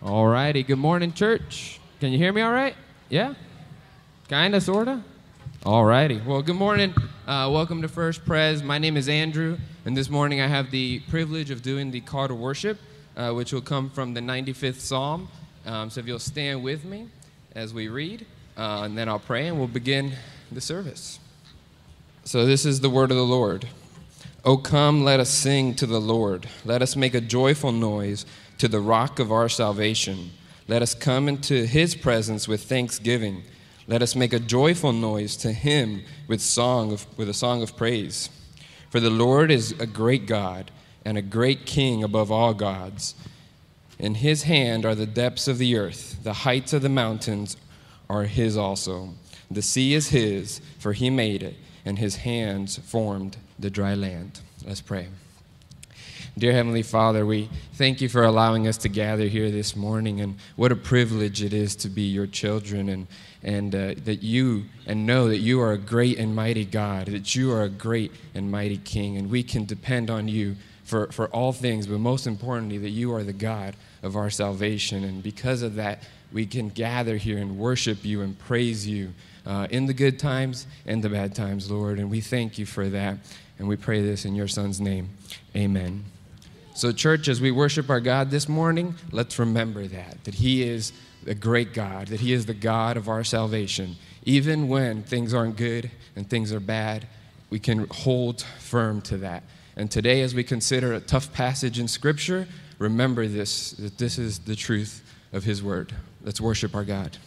All righty. Good morning, church. Can you hear me all right? Yeah? Kinda, sorta? All righty. Well, good morning. Uh, welcome to First Pres. My name is Andrew, and this morning I have the privilege of doing the call to worship, uh, which will come from the 95th Psalm. Um, so if you'll stand with me as we read, uh, and then I'll pray, and we'll begin the service. So this is the word of the Lord. O come, let us sing to the Lord. Let us make a joyful noise to the rock of our salvation. Let us come into his presence with thanksgiving. Let us make a joyful noise to him with, song of, with a song of praise. For the Lord is a great God and a great King above all gods. In his hand are the depths of the earth, the heights of the mountains are his also. The sea is his, for he made it, and his hands formed the dry land. Let's pray. Dear Heavenly Father, we thank you for allowing us to gather here this morning, and what a privilege it is to be your children, and, and uh, that you, and know that you are a great and mighty God, that you are a great and mighty King, and we can depend on you for, for all things, but most importantly, that you are the God of our salvation, and because of that, we can gather here and worship you and praise you uh, in the good times and the bad times, Lord, and we thank you for that. And we pray this in your Son's name. Amen. So, church, as we worship our God this morning, let's remember that, that He is a great God, that He is the God of our salvation. Even when things aren't good and things are bad, we can hold firm to that. And today, as we consider a tough passage in Scripture, remember this, that this is the truth of His Word. Let's worship our God.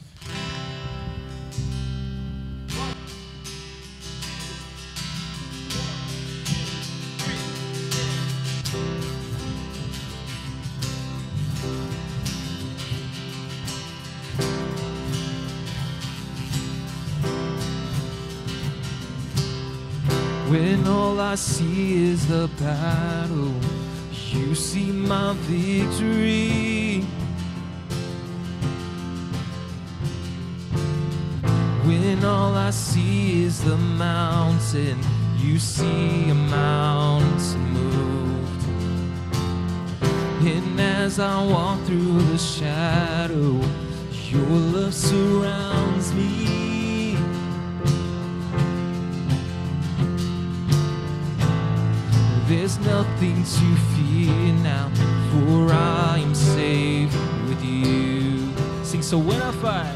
I see is the battle, you see my victory. When all I see is the mountain, you see a mountain moved. And as I walk through the shadow, your love surrounds me. There's nothing to fear now, for I am safe with you. Sing, so when I fight,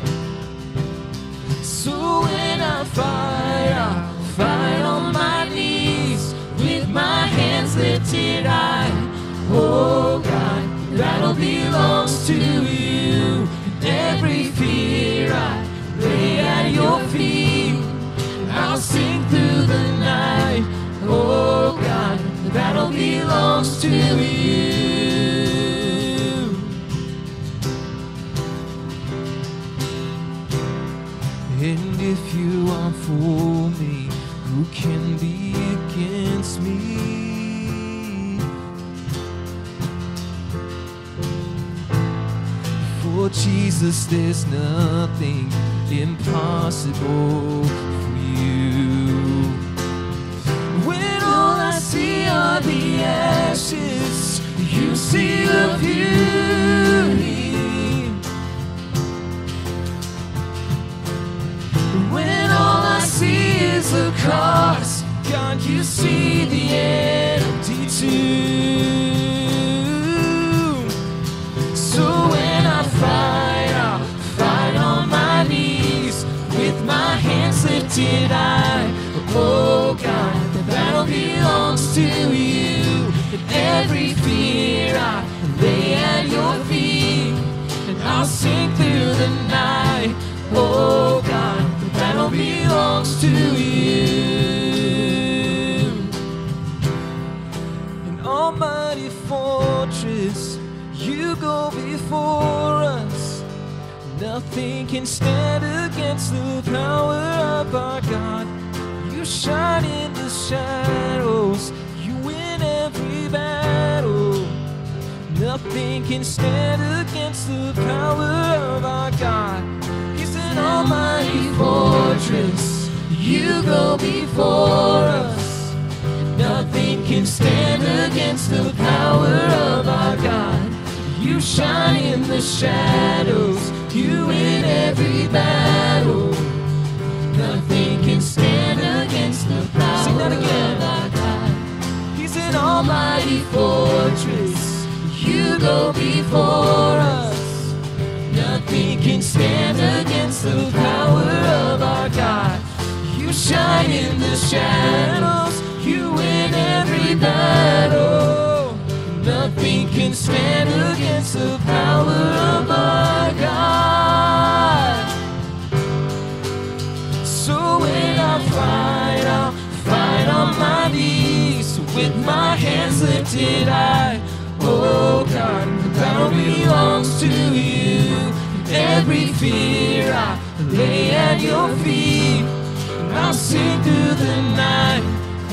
so when I fight, I fight on my knees with my hands lifted high. Oh God, battle belongs to you. Every fear I lay at your feet. I'll sing through the night. Oh belongs to you. And if you are for me, who can be against me? For Jesus, there's nothing impossible see are the ashes, you see the beauty. When all I see is the cross, God, you see the empty tomb. So when I fight, I'll fight on my knees with my hands lifted high. Oh sing through the night. Oh God, the battle belongs to you. An almighty fortress, you go before us. Nothing can stand against the power of our God. You shine in the shadows, you win every battle. Nothing can stand against the power of our God. He's an almighty fortress. You go before us. Nothing can stand against the power of our God. You shine in the shadows. You win every battle. Nothing can stand against the power Sing that again. of our God. He's an almighty fortress. You go before us. Nothing can stand against the power of our God. You shine in the shadows. You win every battle. Nothing can stand against the power of our God. So when I fight, I'll fight on my knees with my hands lifted high. Oh God, the battle belongs to you. Every fear I lay at your feet. I'll sing through the night.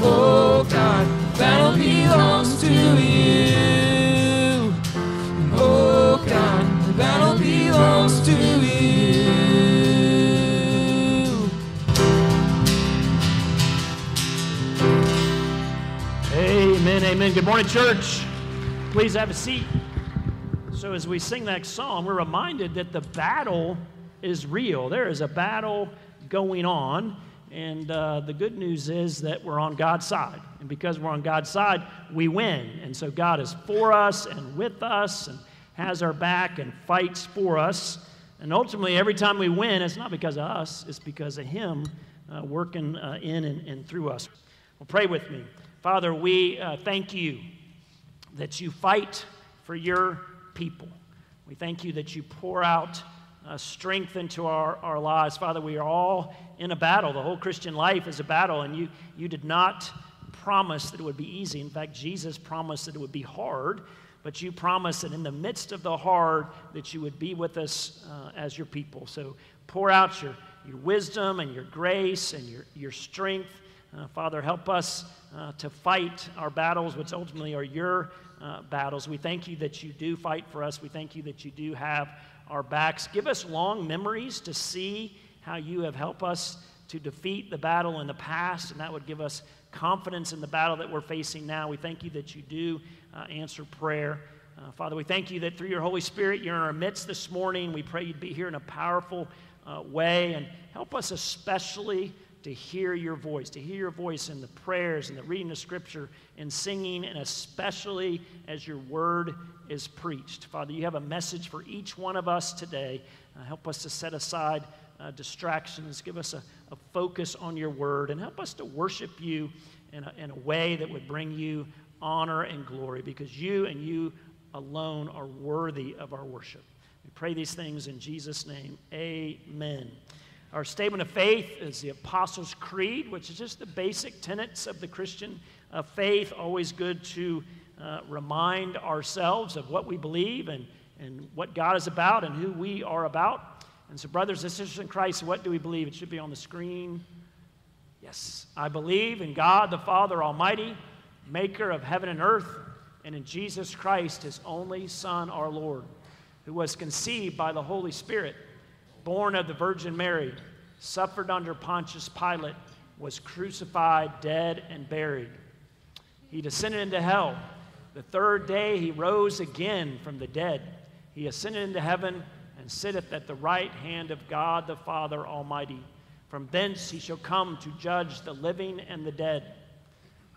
Oh God, the battle belongs to you. Oh God, the battle belongs to you. Amen, amen. Good morning, church. Please have a seat. So, as we sing that song, we're reminded that the battle is real. There is a battle going on, and uh, the good news is that we're on God's side. And because we're on God's side, we win. And so, God is for us and with us and has our back and fights for us. And ultimately, every time we win, it's not because of us, it's because of Him uh, working uh, in and, and through us. Well, pray with me. Father, we uh, thank you that you fight for your people. We thank you that you pour out uh, strength into our, our lives. Father, we are all in a battle. The whole Christian life is a battle, and you, you did not promise that it would be easy. In fact, Jesus promised that it would be hard, but you promised that in the midst of the hard, that you would be with us uh, as your people. So pour out your, your wisdom and your grace and your, your strength. Uh, Father, help us uh, to fight our battles, which ultimately are your uh, battles. We thank you that you do fight for us. We thank you that you do have our backs. Give us long memories to see how you have helped us to defeat the battle in the past, and that would give us confidence in the battle that we're facing now. We thank you that you do uh, answer prayer. Uh, Father, we thank you that through your Holy Spirit, you're in our midst this morning. We pray you'd be here in a powerful uh, way and help us especially to hear your voice, to hear your voice in the prayers and the reading of Scripture and singing, and especially as your word is preached. Father, you have a message for each one of us today. Uh, help us to set aside uh, distractions, give us a, a, focus on your word, and help us to worship you in a, in a way that would bring you honor and glory because you and you alone are worthy of our worship. We pray these things in Jesus' name. Amen. Our statement of faith is the Apostles' Creed, which is just the basic tenets of the Christian uh, faith. Always good to uh, remind ourselves of what we believe and, and what God is about and who we are about. And so, brothers and sisters in Christ, what do we believe? It should be on the screen. Yes, I believe in God the Father Almighty, maker of heaven and earth, and in Jesus Christ, his only Son, our Lord, who was conceived by the Holy Spirit born of the Virgin Mary, suffered under Pontius Pilate, was crucified, dead, and buried. He descended into hell. The third day he rose again from the dead. He ascended into heaven and sitteth at the right hand of God the Father Almighty. From thence he shall come to judge the living and the dead.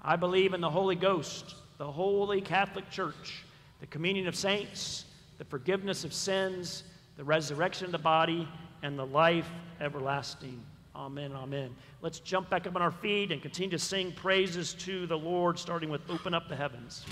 I believe in the Holy Ghost, the holy Catholic Church, the communion of saints, the forgiveness of sins the resurrection of the body, and the life everlasting. Amen. Amen. Let's jump back up on our feet and continue to sing praises to the Lord, starting with Open Up the Heavens.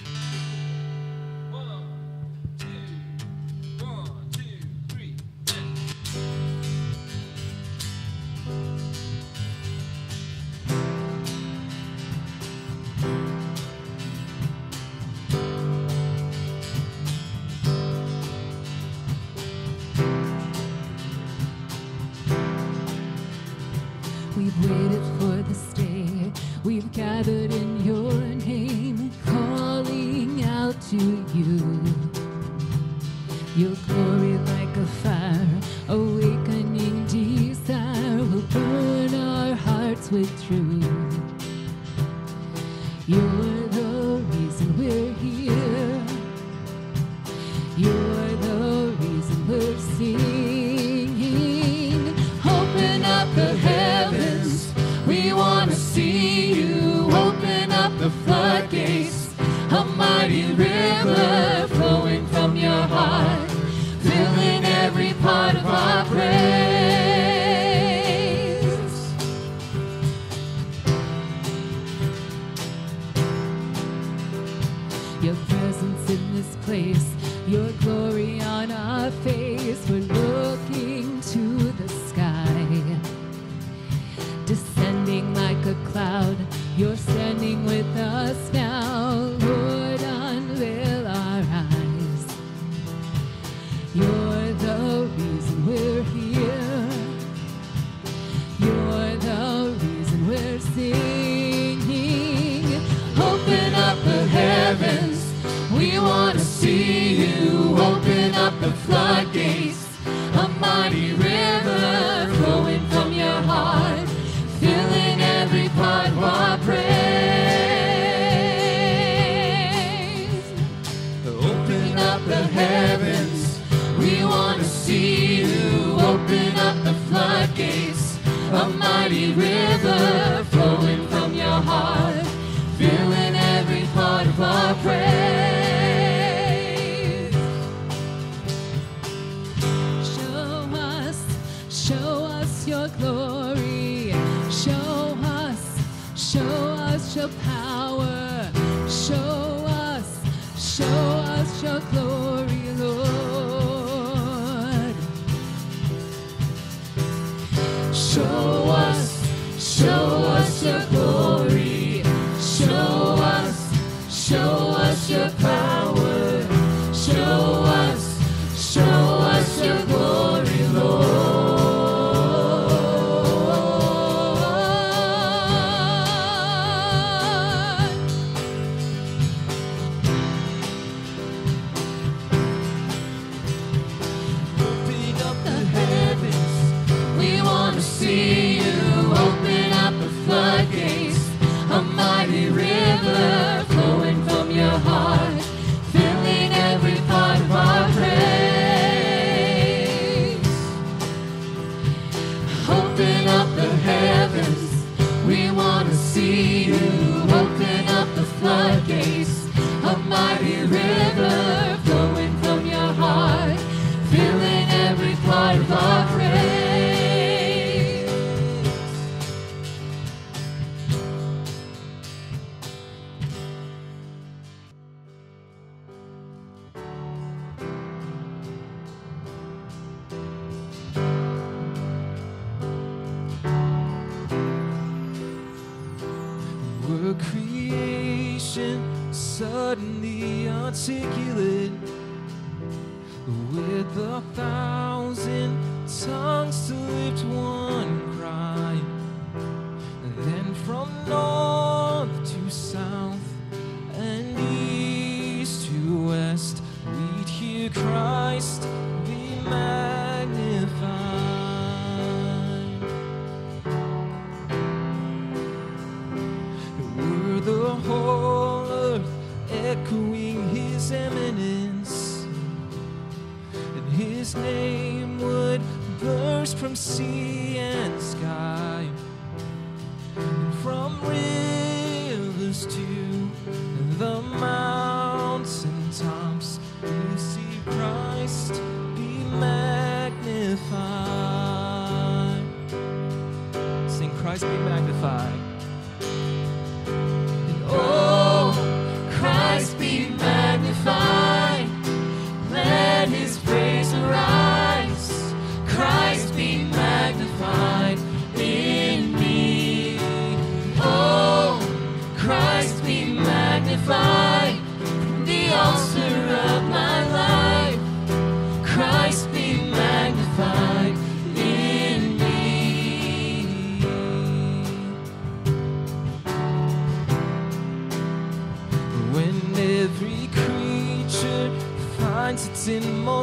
Christ be magnified.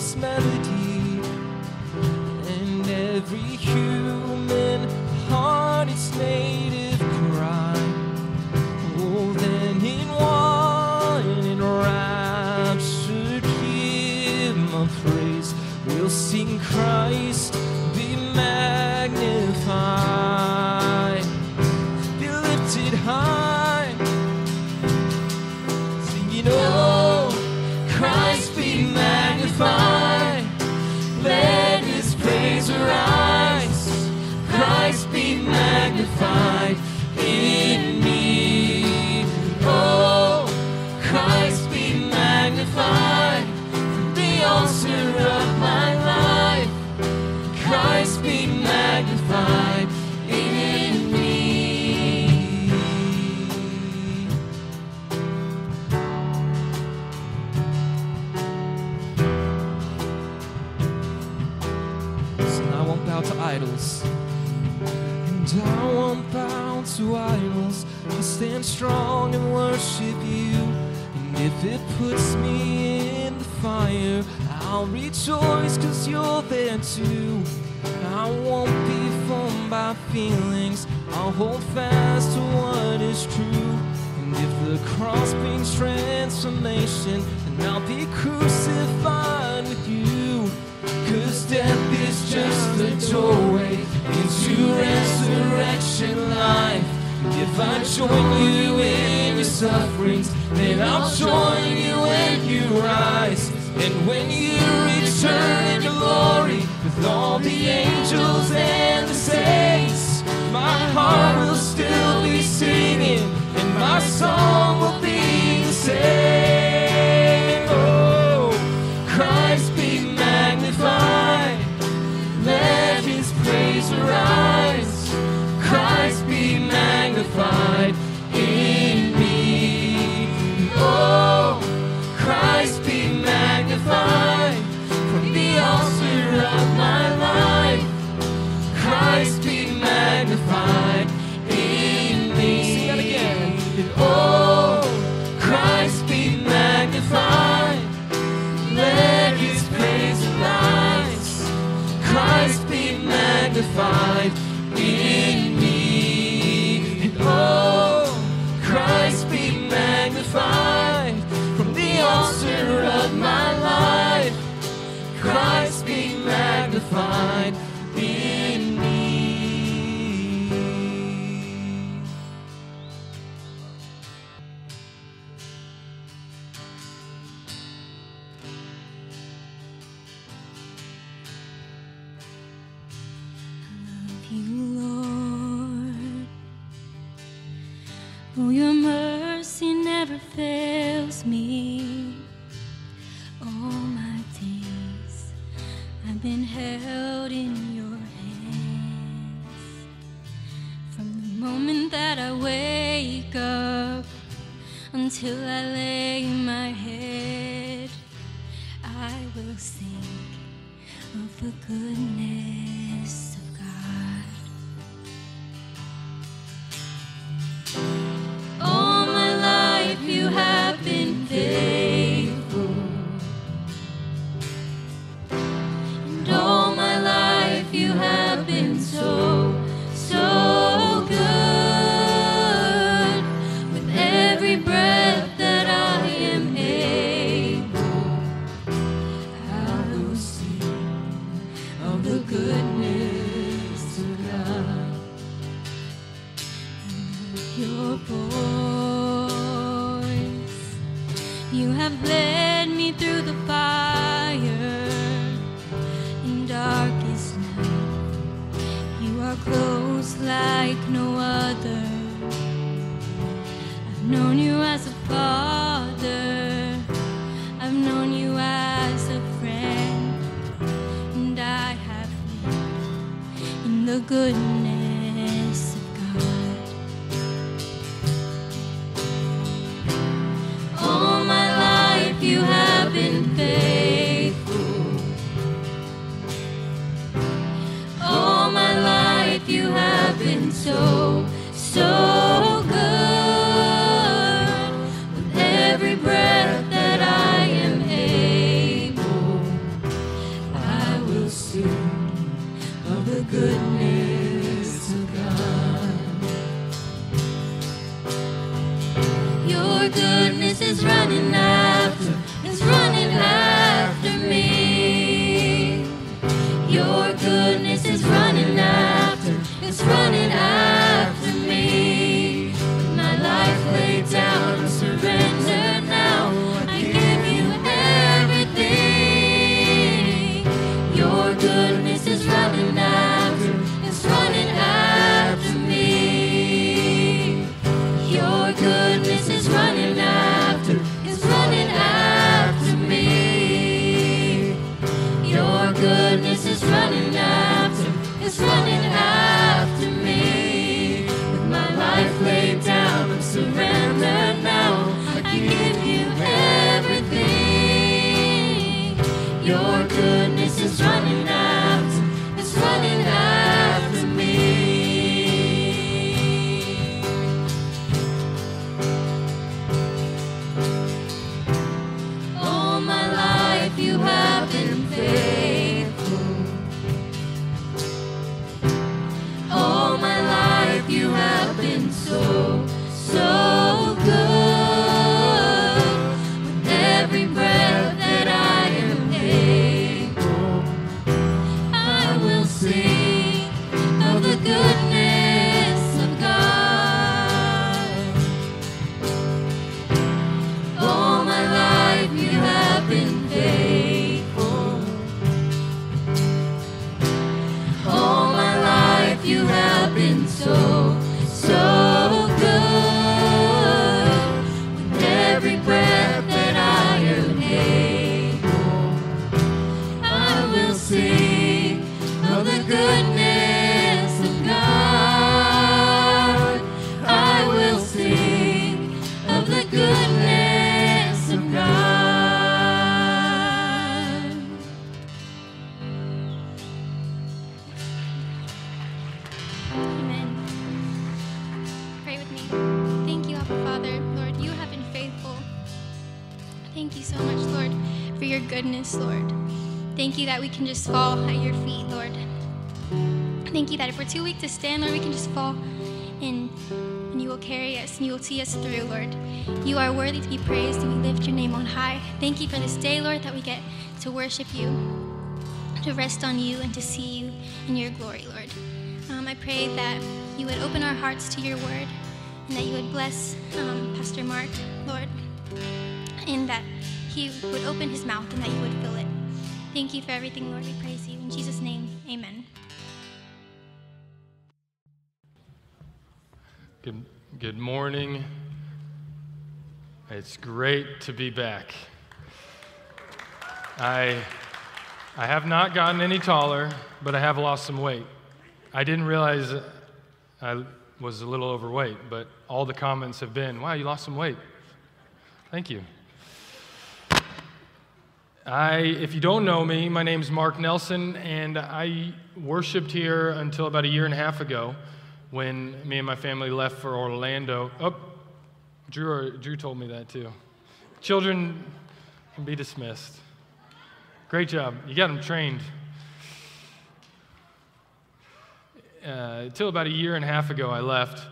Inmost melody, down one pound to idols. I'll stand strong and worship you. And if it puts me in the fire, I'll rejoice cause you're there too. I won't be formed by feelings. I'll hold fast to what is true. And if the cross brings transformation, then I'll be crucified. Cause death is just a doorway into resurrection life. If I join you in your sufferings, then I'll join you when you rise. And when you return in glory with all the angels and the saints, my heart will still be singing and my song will be the same. the fight. Too weak to stand, Lord, we can just fall and, and you will carry us and you will see us through, Lord. You are worthy to be praised and we lift your name on high. Thank you for this day, Lord, that we get to worship you, to rest on you, and to see you in your glory, Lord. Um, I pray that you would open our hearts to your word and that you would bless um, Pastor Mark, Lord, and that he would open his mouth and that you would fill it. Thank you for everything, Lord. We praise you. In Jesus' name, amen. Good, good morning. It's great to be back. I, I have not gotten any taller, but I have lost some weight. I didn't realize I was a little overweight, but all the comments have been, wow, you lost some weight. Thank you. I, if you don't know me, my name is Mark Nelson, and I worshiped here until about a year and a half ago when me and my family left for Orlando. Oh, Drew, Drew told me that too. Children can be dismissed. Great job. You got them trained. Uh, until about a year and a half ago, I left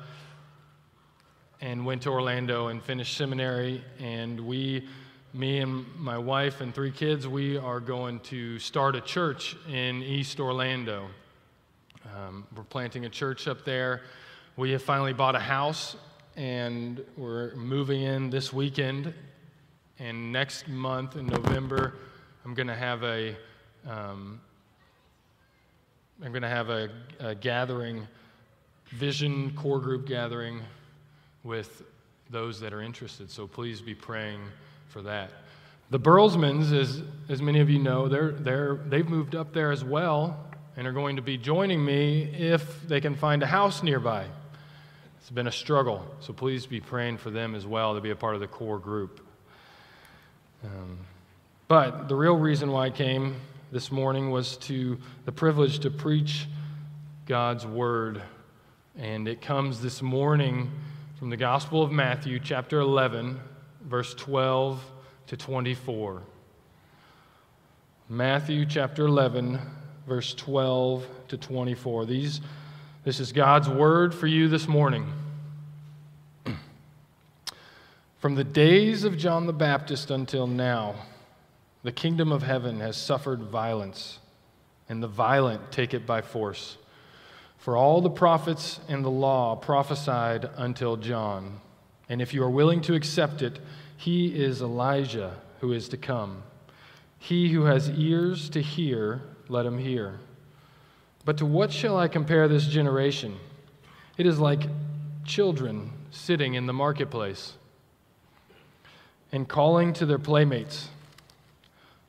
and went to Orlando and finished seminary. And we, me and my wife and three kids, we are going to start a church in East Orlando. Um, we're planting a church up there. We have finally bought a house and we're moving in this weekend. And next month in November, I'm going to have a um, I'm going to have a, a gathering, vision core group gathering with those that are interested. So please be praying for that. The Burlsmans, as, as many of you know, they're, they're, they've moved up there as well and are going to be joining me if they can find a house nearby. It's been a struggle, so please be praying for them as well to be a part of the core group. Um, but the real reason why I came this morning was to the privilege to preach God's word. And it comes this morning from the Gospel of Matthew, chapter 11, verse 12 to 24. Matthew chapter 11, verse 12 to 24. These, this is God's word for you this morning. From the days of John the Baptist until now, the kingdom of heaven has suffered violence, and the violent take it by force. For all the prophets and the law prophesied until John. And if you are willing to accept it, he is Elijah who is to come. He who has ears to hear, let him hear. But to what shall I compare this generation? It is like children sitting in the marketplace and calling to their playmates.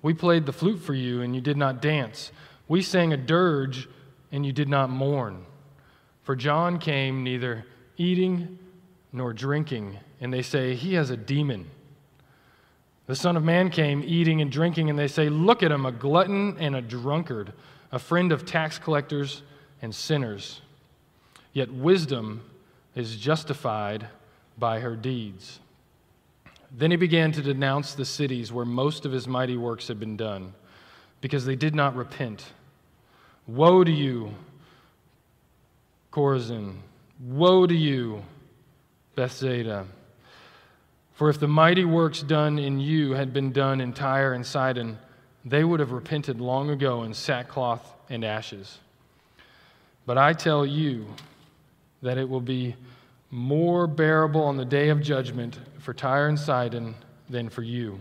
We played the flute for you, and you did not dance. We sang a dirge, and you did not mourn. For John came neither eating nor drinking, and they say, He has a demon. The Son of Man came eating and drinking, and they say, Look at him, a glutton and a drunkard, a friend of tax collectors and sinners. Yet wisdom is justified by her deeds. Then he began to denounce the cities where most of his mighty works had been done, because they did not repent. Woe to you, Chorazin! Woe to you, Bethsaida! For if the mighty works done in you had been done in Tyre and Sidon, they would have repented long ago in sackcloth and ashes. But I tell you that it will be more bearable on the day of judgment for Tyre and Sidon than for you.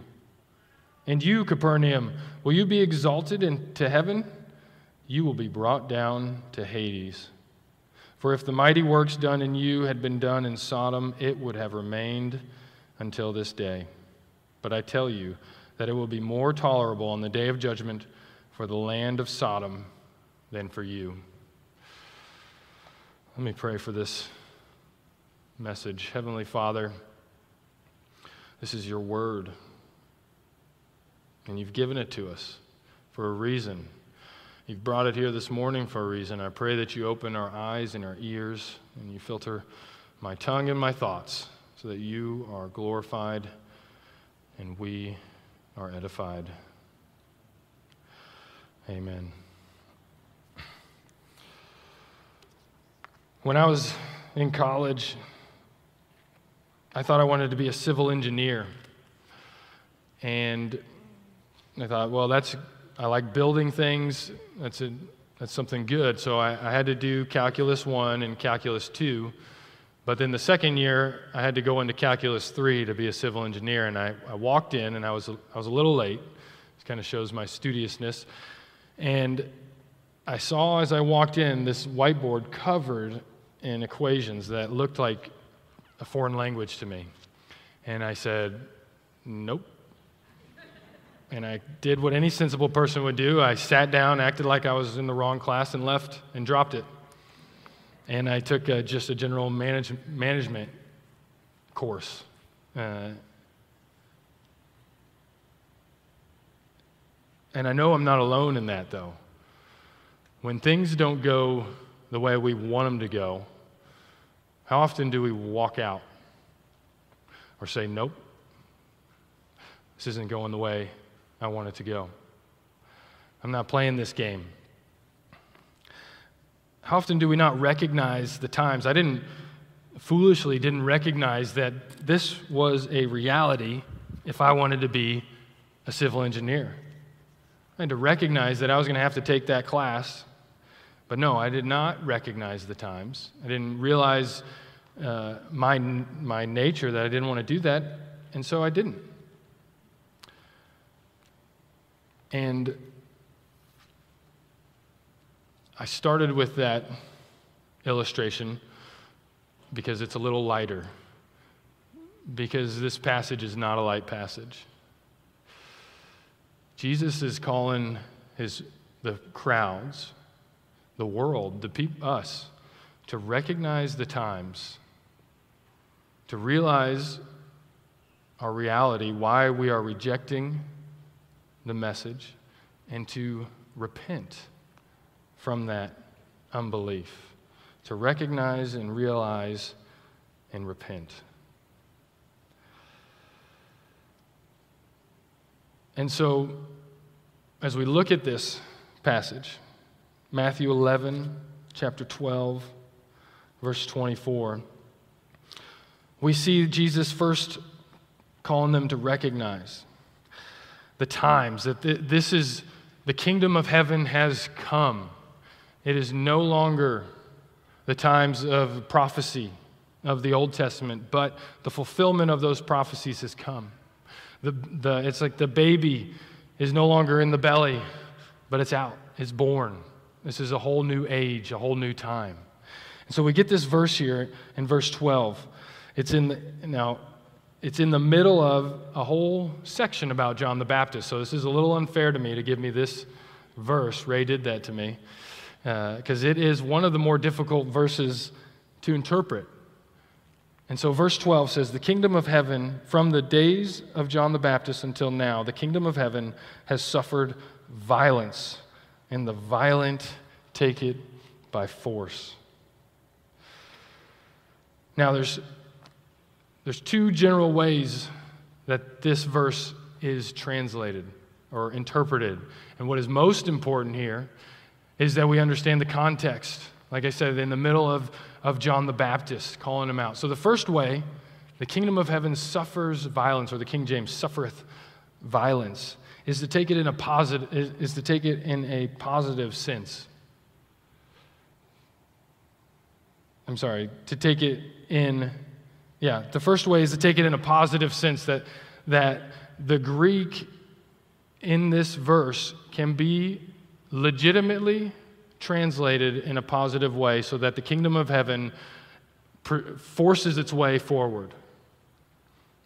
And you, Capernaum, will you be exalted into heaven? You will be brought down to Hades. For if the mighty works done in you had been done in Sodom, it would have remained until this day. But I tell you that it will be more tolerable on the day of judgment for the land of Sodom than for you. Let me pray for this message. Heavenly Father, this is your word, and you've given it to us for a reason. You've brought it here this morning for a reason. I pray that you open our eyes and our ears and you filter my tongue and my thoughts so that you are glorified and we are edified. Amen. When I was in college, I thought I wanted to be a civil engineer. And I thought, well, that's, I like building things. That's, a, that's something good. So I, I had to do Calculus 1 and Calculus 2. But then the second year, I had to go into Calculus 3 to be a civil engineer. And I, I walked in, and I was, I was a little late. This kind of shows my studiousness. And I saw as I walked in this whiteboard covered in equations that looked like a foreign language to me. And I said, Nope. And I did what any sensible person would do. I sat down, acted like I was in the wrong class, and left and dropped it. And I took uh, just a general manage- management course. Uh, and I know I'm not alone in that, though. When things don't go the way we want them to go, how often do we walk out or say, Nope, this isn't going the way I want it to go? I'm not playing this game. How often do we not recognize the times? I didn't foolishly didn't recognize that this was a reality if I wanted to be a civil engineer. I had to recognize that I was going to have to take that class but no, I did not recognize the times. I didn't realize uh, my, my nature that I didn't want to do that, and so I didn't. And I started with that illustration because it's a little lighter, because this passage is not a light passage. Jesus is calling his, the crowds the world, the peop- us, to recognize the times, to realize our reality, why we are rejecting the message, and to repent from that unbelief, to recognize and realize and repent. And so, as we look at this passage, Matthew 11, chapter 12, verse 24. We see Jesus first calling them to recognize the times that this is the kingdom of heaven has come. It is no longer the times of prophecy of the Old Testament, but the fulfillment of those prophecies has come. The, the, it's like the baby is no longer in the belly, but it's out, it's born. This is a whole new age, a whole new time. And so we get this verse here in verse 12. It's in the, now it's in the middle of a whole section about John the Baptist. So this is a little unfair to me to give me this verse. Ray did that to me because uh, it is one of the more difficult verses to interpret. And so, verse 12 says, The kingdom of heaven, from the days of John the Baptist until now, the kingdom of heaven has suffered violence, and the violent take it by force. Now, there's, there's two general ways that this verse is translated or interpreted. And what is most important here is that we understand the context. Like I said, in the middle of, of John the Baptist calling him out. So, the first way, the kingdom of heaven suffers violence, or the King James suffereth violence is to take it in a positive is, is to take it in a positive sense. I'm sorry, to take it in yeah, the first way is to take it in a positive sense that that the Greek in this verse can be legitimately translated in a positive way so that the kingdom of heaven forces its way forward.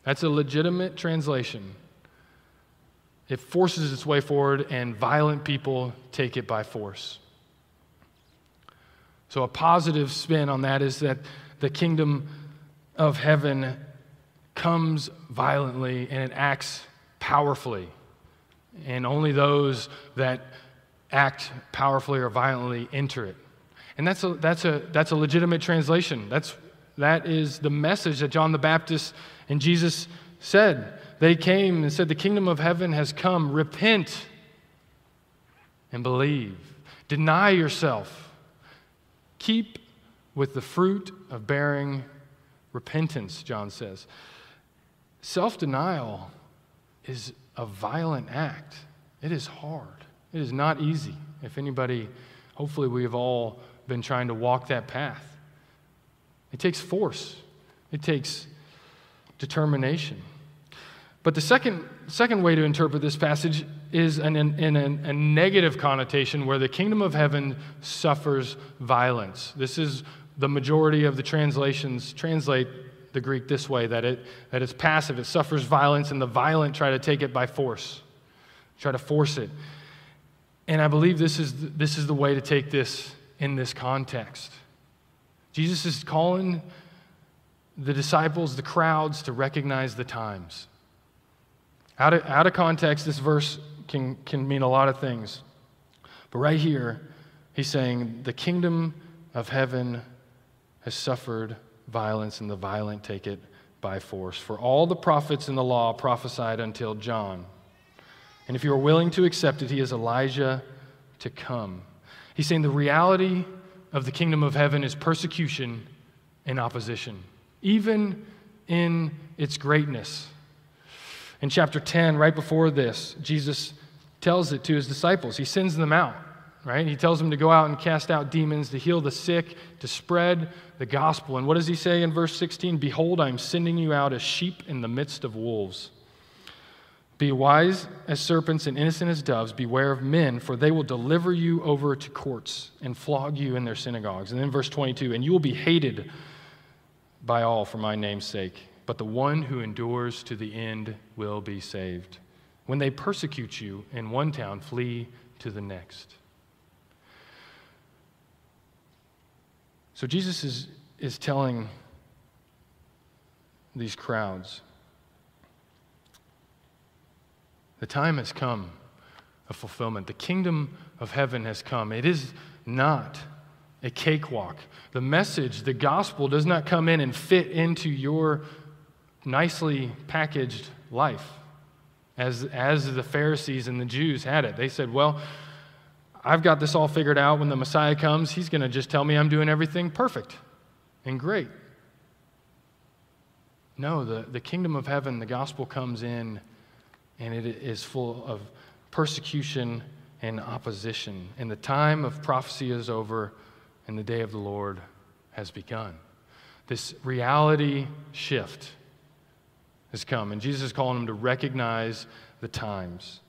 That's a legitimate translation it forces its way forward, and violent people take it by force. So, a positive spin on that is that the kingdom of heaven comes violently and it acts powerfully. And only those that act powerfully or violently enter it. And that's a, that's a, that's a legitimate translation. That's, that is the message that John the Baptist and Jesus said. They came and said, The kingdom of heaven has come. Repent and believe. Deny yourself Keep with the fruit of bearing repentance, John says. Self denial is a violent act, it is hard, it is not easy. If anybody, hopefully, we have all been trying to walk that path. It takes force, it takes determination. But the second, second way to interpret this passage is in, in, in a negative connotation where the kingdom of heaven suffers violence. This is the majority of the translations translate the Greek this way that, it, that it's passive, it suffers violence, and the violent try to take it by force, try to force it. And I believe this is, this is the way to take this in this context. Jesus is calling the disciples, the crowds, to recognize the times. Out of, out of context, this verse can, can mean a lot of things. But right here, he's saying, The kingdom of heaven has suffered violence, and the violent take it by force. For all the prophets in the law prophesied until John. And if you are willing to accept it, he is Elijah to come. He's saying the reality of the kingdom of heaven is persecution and opposition, even in its greatness. In chapter 10, right before this, Jesus tells it to his disciples. He sends them out, right? He tells them to go out and cast out demons, to heal the sick, to spread the gospel. And what does he say in verse 16? Behold, I am sending you out as sheep in the midst of wolves. Be wise as serpents and innocent as doves. Beware of men, for they will deliver you over to courts and flog you in their synagogues. And then verse 22 And you will be hated by all for my name's sake but the one who endures to the end will be saved. When they persecute you in one town, flee to the next. So Jesus is, is telling these crowds the time has come of fulfillment. The kingdom of heaven has come. It is not a cakewalk. The message, the gospel, does not come in and fit into your nicely packaged life, as, as the Pharisees and the Jews had it. They said, Well, I've got this all figured out. When the Messiah comes, he's going to just tell me I'm doing everything perfect and great. No, the, the kingdom of heaven, the gospel comes in and it is full of persecution and opposition. And the time of prophecy is over and the day of the Lord has begun. This reality shift has come. And Jesus is calling them to recognize the times.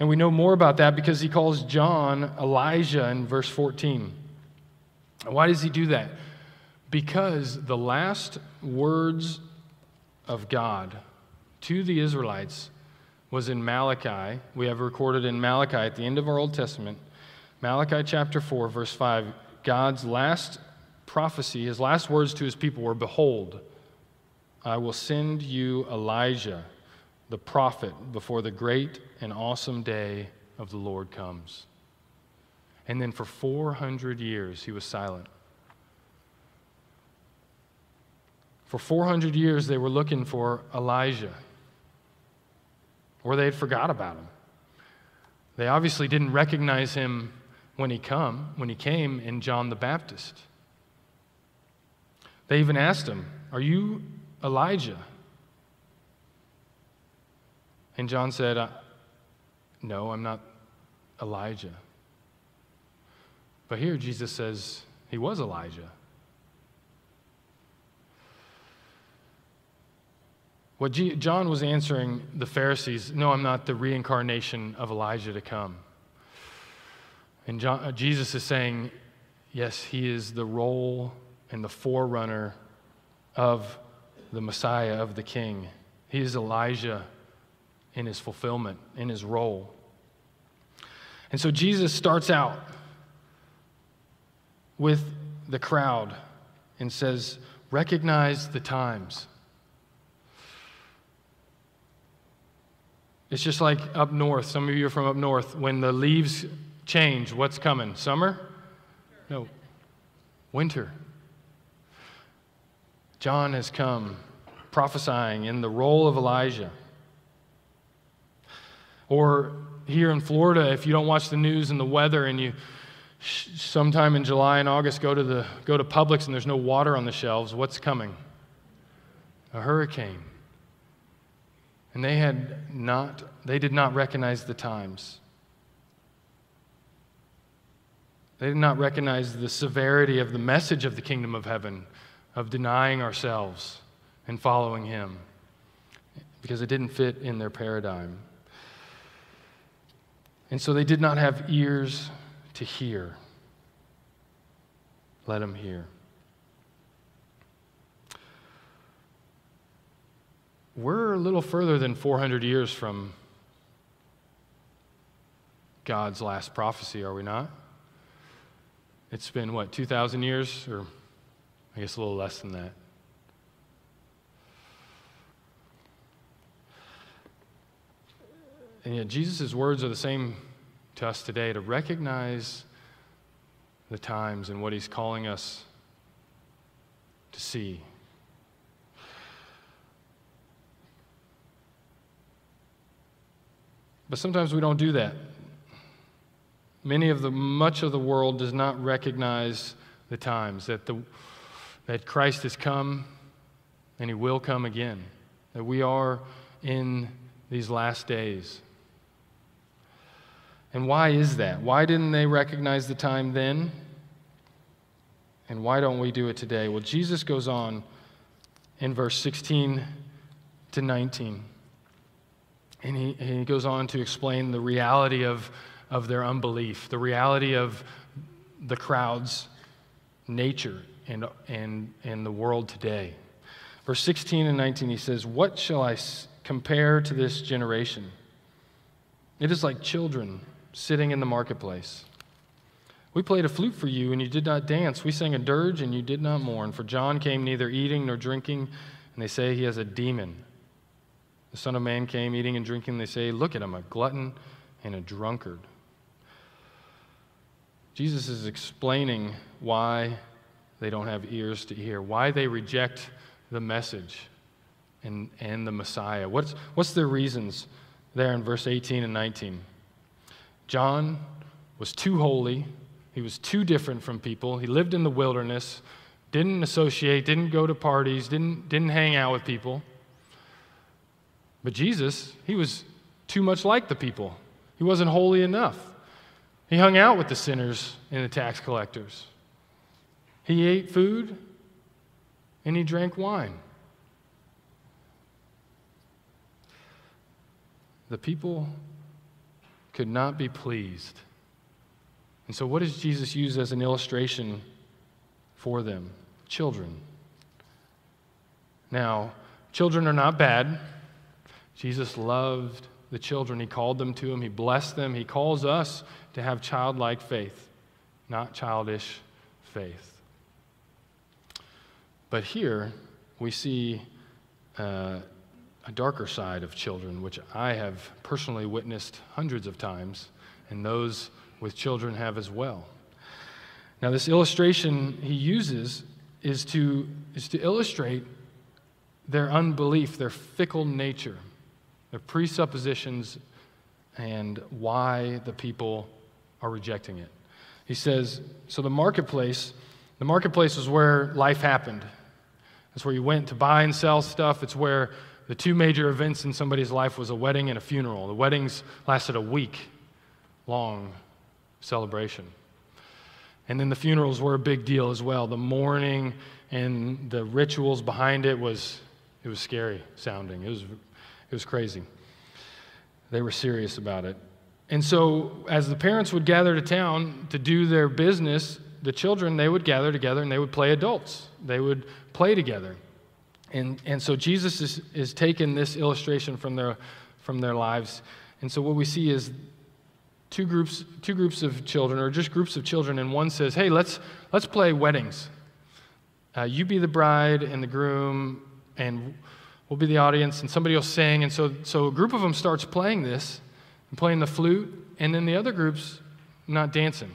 And we know more about that because he calls John Elijah in verse 14. Why does he do that? Because the last words of God to the Israelites was in Malachi. We have recorded in Malachi at the end of our Old Testament, Malachi chapter 4, verse 5. God's last prophecy, his last words to his people were Behold, I will send you Elijah, the prophet, before the great and awesome day of the Lord comes. And then for 400 years, he was silent. For 400 years, they were looking for Elijah, or they had forgot about him. They obviously didn't recognize him when he come, when he came in John the Baptist. They even asked him, "Are you Elijah? And John said, uh, No, I'm not Elijah. But here Jesus says he was Elijah. What G- John was answering the Pharisees, no, I'm not the reincarnation of Elijah to come. And John, uh, Jesus is saying, yes, he is the role and the forerunner of the Messiah of the King. He is Elijah in his fulfillment, in his role. And so Jesus starts out with the crowd and says, Recognize the times. It's just like up north. Some of you are from up north. When the leaves change, what's coming? Summer? No. Winter. John has come prophesying in the role of Elijah. Or here in Florida, if you don't watch the news and the weather and you sometime in July and August go to the go to Publix and there's no water on the shelves, what's coming? A hurricane. And they had not they did not recognize the times. They did not recognize the severity of the message of the kingdom of heaven, of denying ourselves and following him, because it didn't fit in their paradigm. And so they did not have ears to hear. Let them hear. We're a little further than 400 years from God's last prophecy, are we not? It's been, what, 2,000 years? Or I guess a little less than that. And yet, Jesus' words are the same to us today to recognize the times and what he's calling us to see. But sometimes we don't do that. Many of the much of the world does not recognize the times that the that Christ has come and he will come again. That we are in these last days. And why is that? Why didn't they recognize the time then? And why don't we do it today? Well, Jesus goes on in verse 16 to 19. And he, and he goes on to explain the reality of, of their unbelief, the reality of the crowd's nature and, and, and the world today. Verse 16 and 19, he says, What shall I compare to this generation? It is like children sitting in the marketplace. We played a flute for you, and you did not dance. We sang a dirge, and you did not mourn. For John came neither eating nor drinking, and they say he has a demon. The Son of Man came eating and drinking. They say, Look at him, a glutton and a drunkard. Jesus is explaining why they don't have ears to hear, why they reject the message and, and the Messiah. What's, what's their reasons there in verse 18 and 19? John was too holy. He was too different from people. He lived in the wilderness, didn't associate, didn't go to parties, didn't, didn't hang out with people. But Jesus, he was too much like the people. He wasn't holy enough. He hung out with the sinners and the tax collectors. He ate food and he drank wine. The people could not be pleased. And so, what does Jesus use as an illustration for them? Children. Now, children are not bad. Jesus loved the children. He called them to him, He blessed them. He calls us to have childlike faith, not childish faith. But here, we see uh, a darker side of children, which I have personally witnessed hundreds of times, and those with children have as well. Now, this illustration he uses is to, is to illustrate their unbelief, their fickle nature, their presuppositions, and why the people are rejecting it. He says, So the marketplace, the marketplace is where life happened. It's where you went to buy and sell stuff. It's where the two major events in somebody's life was a wedding and a funeral. The weddings lasted a week long celebration. And then the funerals were a big deal as well. The mourning and the rituals behind it was it was scary sounding. It was it was crazy. They were serious about it. And so as the parents would gather to town to do their business, the children they would gather together and they would play adults. They would play together. And, and so Jesus is, is taking this illustration from their, from their lives. And so what we see is two groups, two groups of children, or just groups of children, and one says, Hey, let's, let's play weddings. Uh, you be the bride and the groom, and we'll be the audience, and somebody will sing. And so, so a group of them starts playing this and playing the flute, and then the other group's not dancing.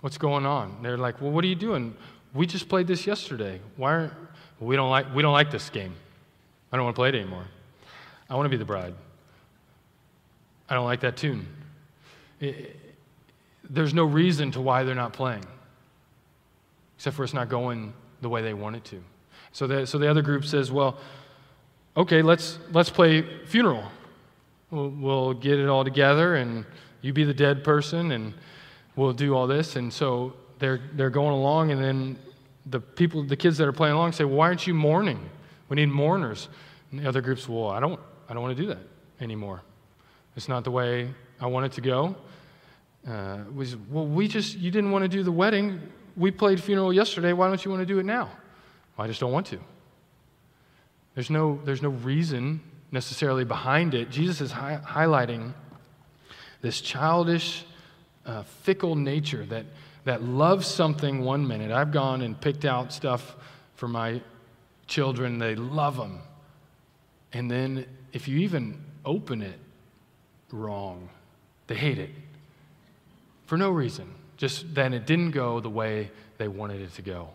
What's going on? They're like, Well, what are you doing? We just played this yesterday. Why aren't we don't like we don't like this game. I don't want to play it anymore. I want to be the bride. I don't like that tune. It, there's no reason to why they're not playing, except for it's not going the way they want it to. So the, so the other group says, well, okay, let's, let's play funeral. We'll, we'll get it all together, and you be the dead person, and we'll do all this. And so they're, they're going along, and then the people, the kids that are playing along say, why aren't you mourning? We need mourners. And the other groups, well, I don't, I don't want to do that anymore. It's not the way I want it to go. Uh, was well, we just you didn't want to do the wedding. We played funeral yesterday. Why don't you want to do it now? Well, I just don't want to. There's no there's no reason necessarily behind it. Jesus is hi- highlighting this childish, uh, fickle nature that that loves something one minute. I've gone and picked out stuff for my children. They love them, and then if you even open it wrong, they hate it for no reason, just then it didn't go the way they wanted it to go.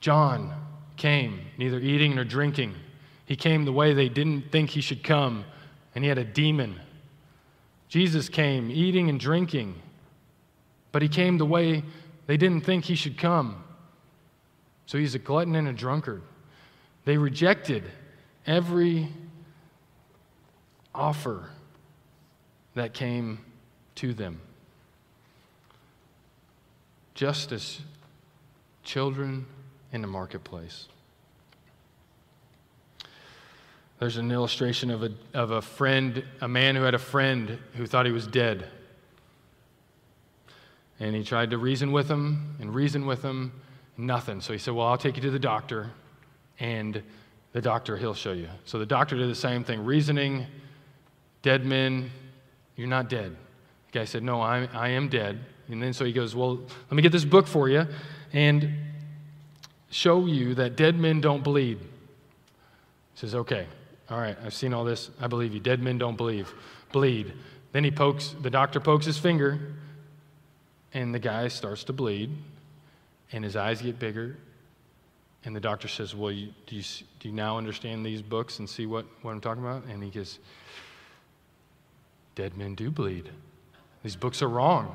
John came neither eating nor drinking. He came the way they didn't think he should come, and he had a demon. Jesus came eating and drinking, but he came the way they didn't think he should come. So he's a glutton and a drunkard. They rejected every offer that came to them. Just as children in the marketplace. There's an illustration of a, of a friend, a man who had a friend who thought he was dead. And he tried to reason with him and reason with him, nothing. So he said, Well, I'll take you to the doctor, and the doctor, he'll show you. So the doctor did the same thing reasoning, dead men, you're not dead. The guy said, No, I, I am dead. And then so he goes, Well, let me get this book for you and show you that dead men don't bleed. He says, Okay, all right, I've seen all this. I believe you. Dead men don't believe. Bleed. Then he pokes, the doctor pokes his finger, and the guy starts to bleed, and his eyes get bigger. And the doctor says, Well, you, do, you, do you now understand these books and see what, what I'm talking about? And he goes, Dead men do bleed. These books are wrong.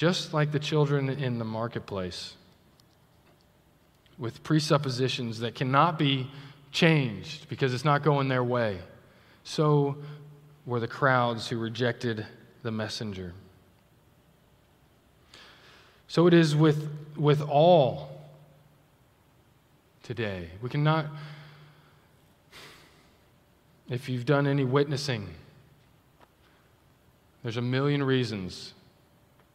Just like the children in the marketplace, with presuppositions that cannot be changed because it's not going their way, so were the crowds who rejected the messenger. So it is with, with all today. We cannot if you've done any witnessing, there's a million reasons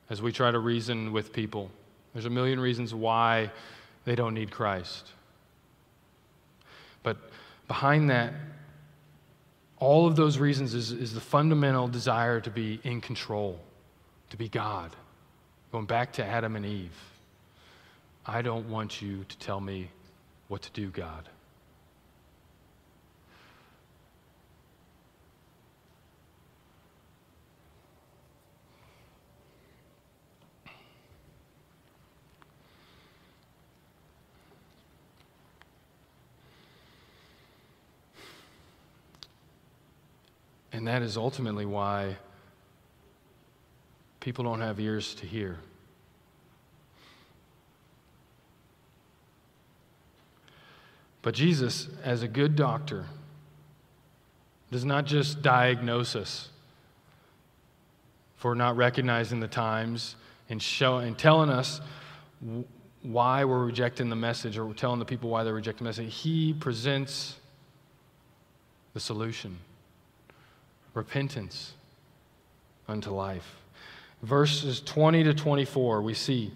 as we try to reason with people. There's a million reasons why they don't need Christ. But behind that, all of those reasons is, is the fundamental desire to be in control, to be God. Going back to Adam and Eve. I don't want you to tell me what to do, God. And that is ultimately why people don't have ears to hear. But Jesus, as a good doctor, does not just diagnose us for not recognizing the times and, show, and telling us why we're rejecting the message or telling the people why they're rejecting the message. He presents the solution repentance unto life. Verses 20 to 24, we see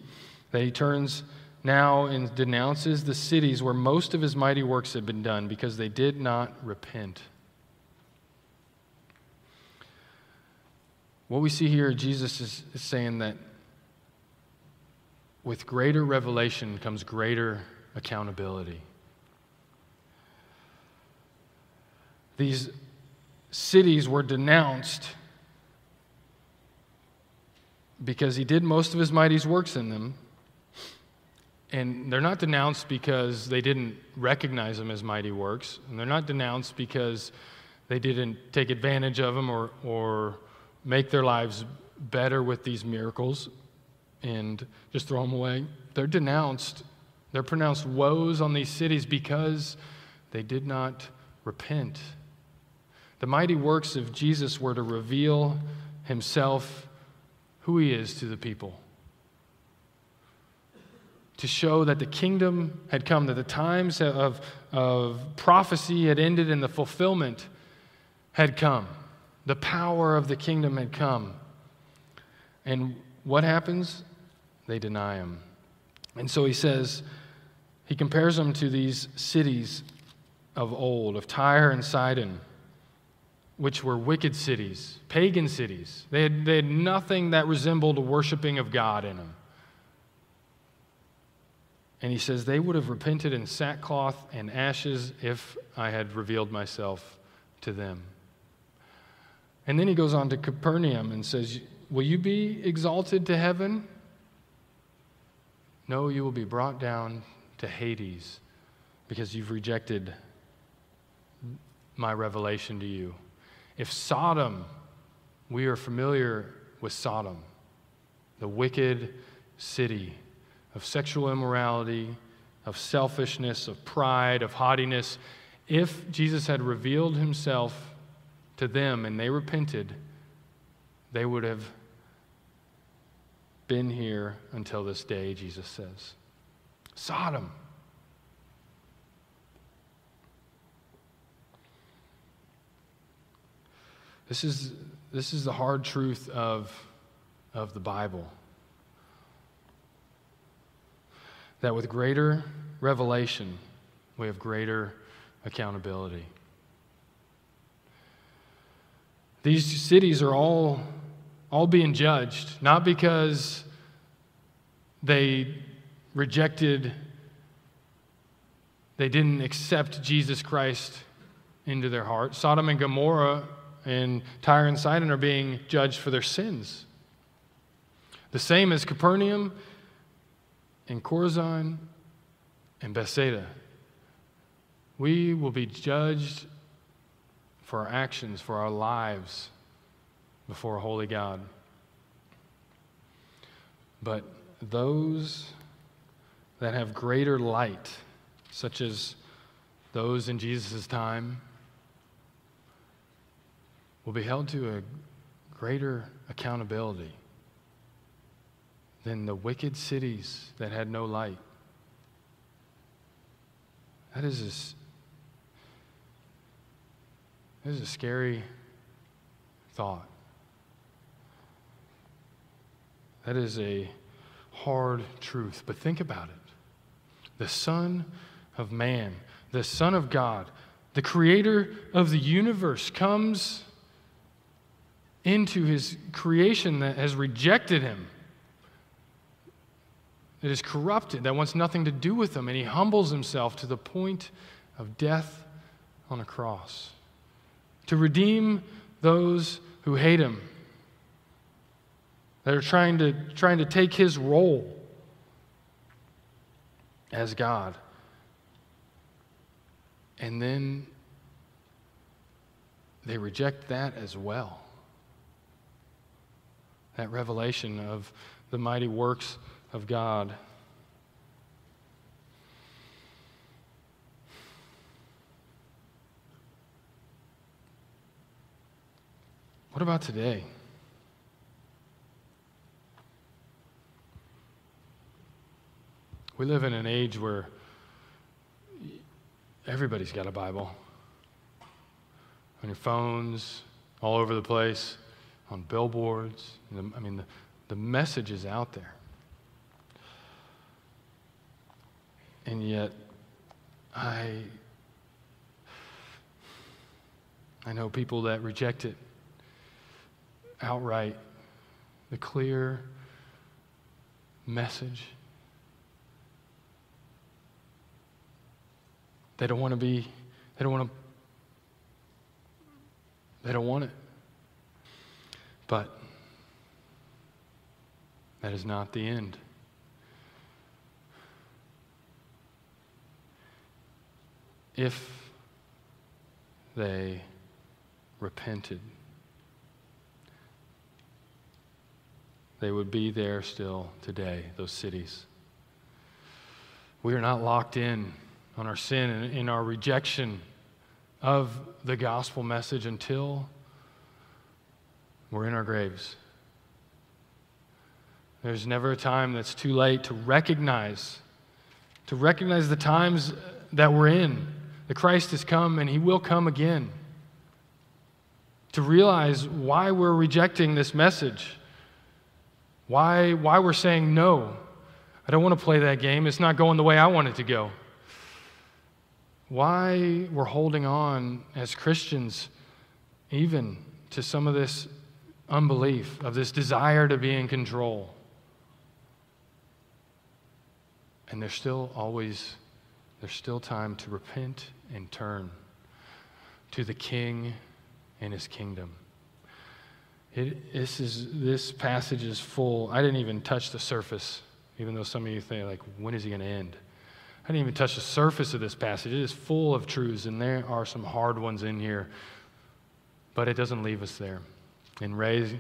that he turns now and denounces the cities where most of his mighty works had been done because they did not repent. What we see here, Jesus is, is saying that with greater revelation comes greater accountability. These cities were denounced because he did most of his mighty works in them. And they're not denounced because they didn't recognize them as mighty works. And they're not denounced because they didn't take advantage of them or, or make their lives better with these miracles and just throw them away. They're denounced. They're pronounced woes on these cities because they did not repent. The mighty works of Jesus were to reveal himself, who he is to the people. To show that the kingdom had come, that the times of, of prophecy had ended and the fulfillment had come. The power of the kingdom had come. And what happens? They deny him. And so he says, he compares them to these cities of old, of Tyre and Sidon which were wicked cities, pagan cities. They had, they had nothing that resembled a worshiping of God in them. And he says, They would have repented in sackcloth and ashes if I had revealed myself to them. And then he goes on to Capernaum and says, Will you be exalted to heaven? No, you will be brought down to Hades because you've rejected my revelation to you. If Sodom, we are familiar with Sodom, the wicked city of sexual immorality, of selfishness, of pride, of haughtiness, if Jesus had revealed himself to them and they repented, they would have been here until this day, Jesus says. Sodom. This is, this is the hard truth of, of the Bible. That with greater revelation, we have greater accountability. These cities are all, all being judged, not because they rejected, they didn't accept Jesus Christ into their heart. Sodom and Gomorrah and Tyre and Sidon are being judged for their sins. The same as Capernaum and Chorazin and Bethsaida. We will be judged for our actions, for our lives before a holy God. But those that have greater light, such as those in Jesus' time, will be held to a greater accountability than the wicked cities that had no light. That is a, that is a scary thought. That is a hard truth. But think about it. The Son of Man, the Son of God, the creator of the universe comes into his creation that has rejected him, that is corrupted, that wants nothing to do with him, and he humbles himself to the point of death on a cross to redeem those who hate him, that are trying to, trying to take his role as God. And then they reject that as well that revelation of the mighty works of God. What about today? We live in an age where everybody's got a Bible on your phones, all over the place on billboards. I mean, the, the message is out there. And yet, I, I know people that reject it outright. The clear message. They don't want to be, they don't want to, they don't want it. But that is not the end. If they repented, they would be there still today, those cities. We are not locked in on our sin and in our rejection of the gospel message until we're in our graves. There's never a time that's too late to recognize, to recognize the times that we're in. The Christ has come and he will come again. To realize why we're rejecting this message. Why, why we're saying no. I don't want to play that game. It's not going the way I want it to go. Why we're holding on as Christians, even to some of this unbelief, of this desire to be in control. And there's still always, there's still time to repent and turn to the King and his kingdom. It, this, is, this passage is full. I didn't even touch the surface, even though some of you think, like, when is he going to end? I didn't even touch the surface of this passage. It is full of truths, and there are some hard ones in here, but it doesn't leave us there. And Ray,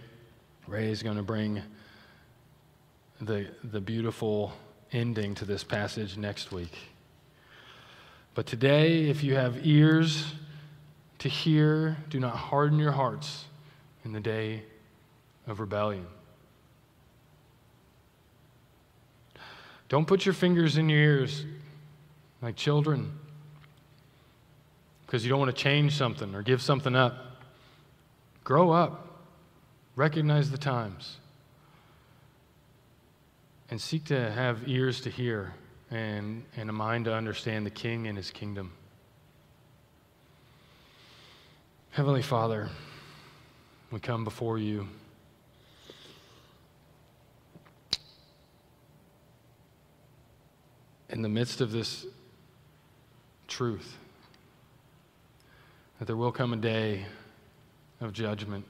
is going to bring the, the beautiful ending to this passage next week. But today, if you have ears to hear, do not harden your hearts in the day of rebellion. Don't put your fingers in your ears like children because you don't want to change something or give something up. Grow up. Recognize the times. And seek to have ears to hear and, and a mind to understand the King and his kingdom. Heavenly Father, we come before you. In the midst of this truth, that there will come a day of judgment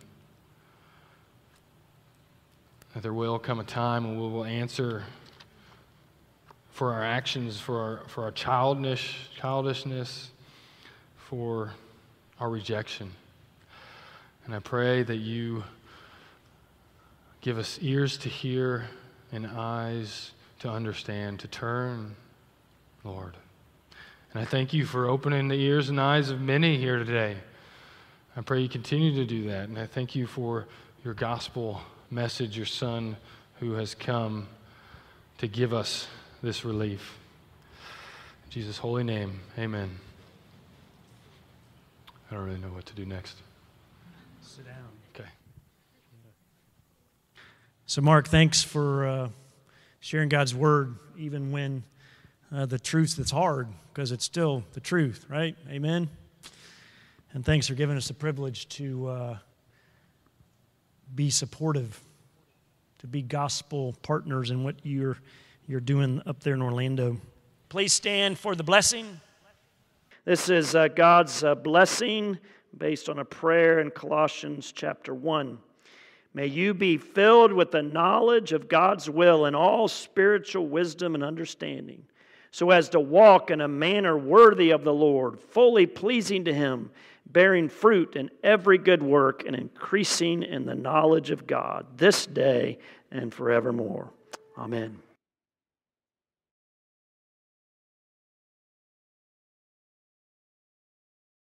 that there will come a time when we will answer for our actions, for our, for our childish, childishness, for our rejection. And I pray that you give us ears to hear and eyes to understand, to turn, Lord. And I thank you for opening the ears and eyes of many here today. I pray you continue to do that. And I thank you for your gospel message, your Son who has come to give us this relief. In Jesus' holy name, amen. I don't really know what to do next. Sit down. Okay. So, Mark, thanks for uh, sharing God's word, even when uh, the truth that's hard, because it's still the truth, right? Amen. And thanks for giving us the privilege to. Uh, be supportive, to be gospel partners in what you're, you're doing up there in Orlando. Please stand for the blessing. This is uh, God's uh, blessing based on a prayer in Colossians chapter 1. May you be filled with the knowledge of God's will and all spiritual wisdom and understanding, so as to walk in a manner worthy of the Lord, fully pleasing to Him bearing fruit in every good work and increasing in the knowledge of God this day and forevermore. Amen.